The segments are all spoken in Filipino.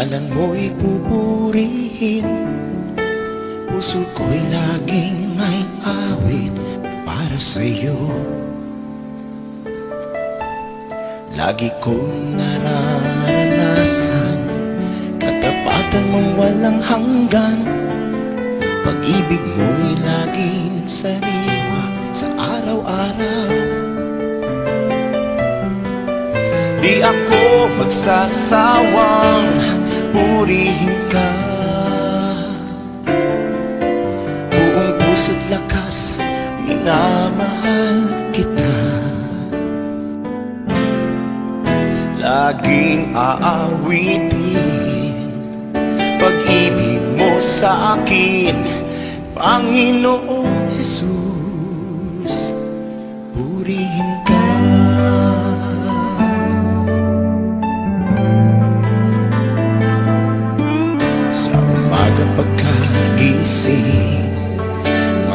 Ngalan mo'y pupurihin. Puso ko'y laging may awit para sa'yo. Lagi kong nararanasan Katapatan mong walang hanggan. Pag-ibig mo'y laging sariwa sa araw-araw. Di ako magsasawang purihin ka. Buong puso't lakas, minamahal kita. Laging aawitin Pag-ibig mo sa akin Panginoong Jesus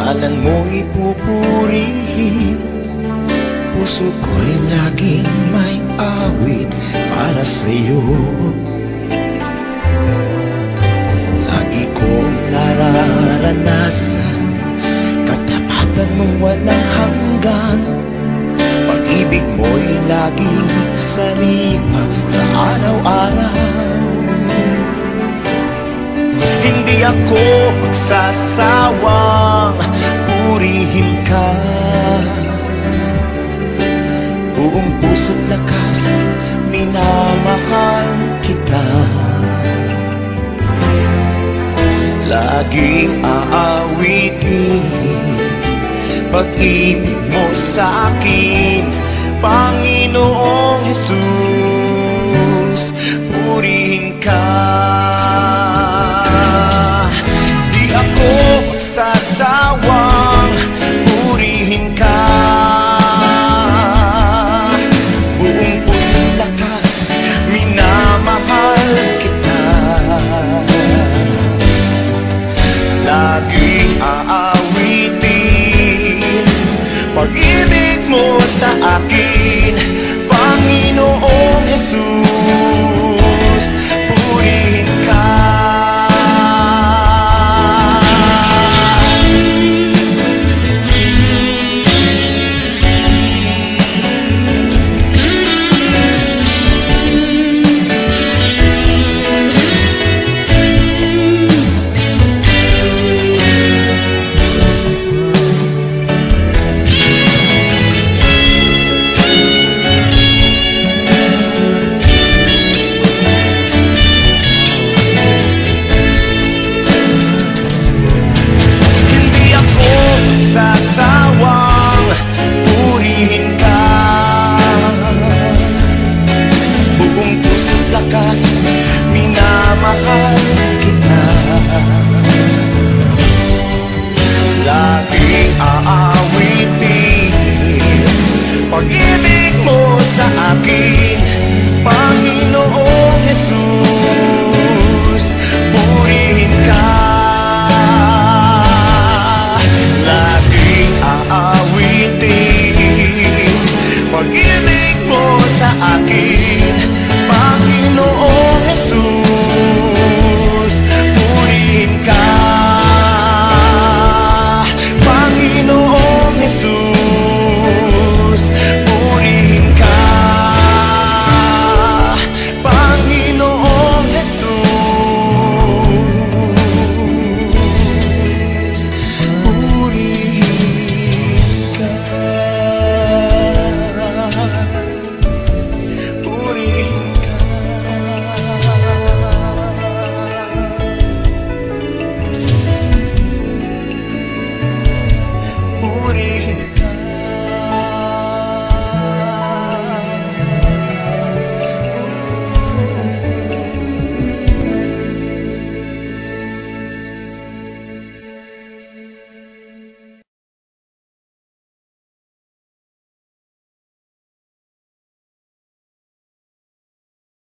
Malan mo'y pupurihin Puso ko'y laging may awit para sa'yo. Lagi kong nararanasan Katapatan mong walang hanggan. Pag-ibig mo'y laging sariwa sa araw-araw. Hindi ako magsasawang puso't lakas, minamahal kita. Laging aawitin Pag-ibig mo sa akin Panginoong Jesus Purihin ka